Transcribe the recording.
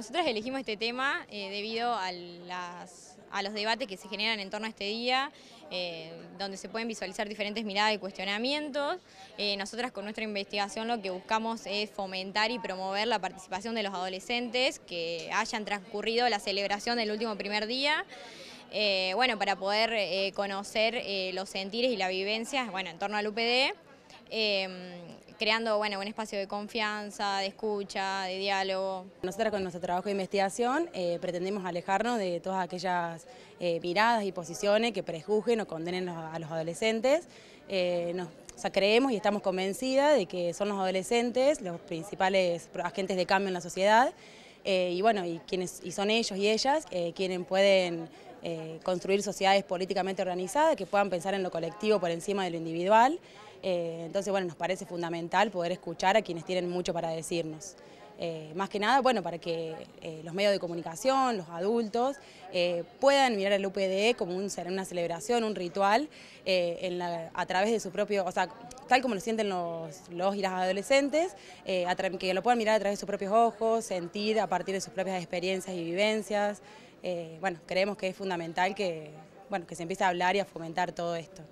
Nosotros elegimos este tema eh, debido a, los debates que se generan en torno a este día, eh, donde se pueden visualizar diferentes miradas y cuestionamientos. Eh, nosotras con nuestra investigación lo que buscamos es fomentar y promover la participación de los adolescentes que hayan transcurrido la celebración del último primer día. bueno, para poder conocer los sentires y las vivencias bueno, en torno al UPD creando bueno, un espacio de confianza, de escucha, de diálogo. Nosotros con nuestro trabajo de investigación eh, pretendemos alejarnos de todas aquellas eh, miradas y posiciones que prejuzguen o condenen a los adolescentes. Eh, creemos y estamos convencidas de que son los adolescentes los principales agentes de cambio en la sociedad y bueno, y, quienes, y son ellos y ellas quienes pueden construir sociedades políticamente organizadas que puedan pensar en lo colectivo por encima de lo individual. Eh, entonces, bueno, nos parece fundamental poder escuchar a quienes tienen mucho para decirnos. Eh, más que nada, bueno, para que eh, los medios de comunicación, los adultos, puedan mirar el UPD como una celebración, un ritual, a través de su propio, o sea, tal como lo sienten los, los y las adolescentes, que lo puedan mirar a través de sus propios ojos, sentir a partir de sus propias experiencias y vivencias. bueno, creemos que es fundamental que, bueno, que se empiece a hablar y a fomentar todo esto.